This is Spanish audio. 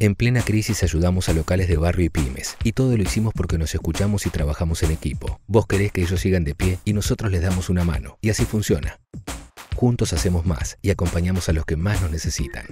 En plena crisis ayudamos a locales de barrio y pymes, y todo lo hicimos porque nos escuchamos y trabajamos en equipo. Vos querés que ellos sigan de pie y nosotros les damos una mano, y así funciona. Juntos hacemos más y acompañamos a los que más nos necesitan.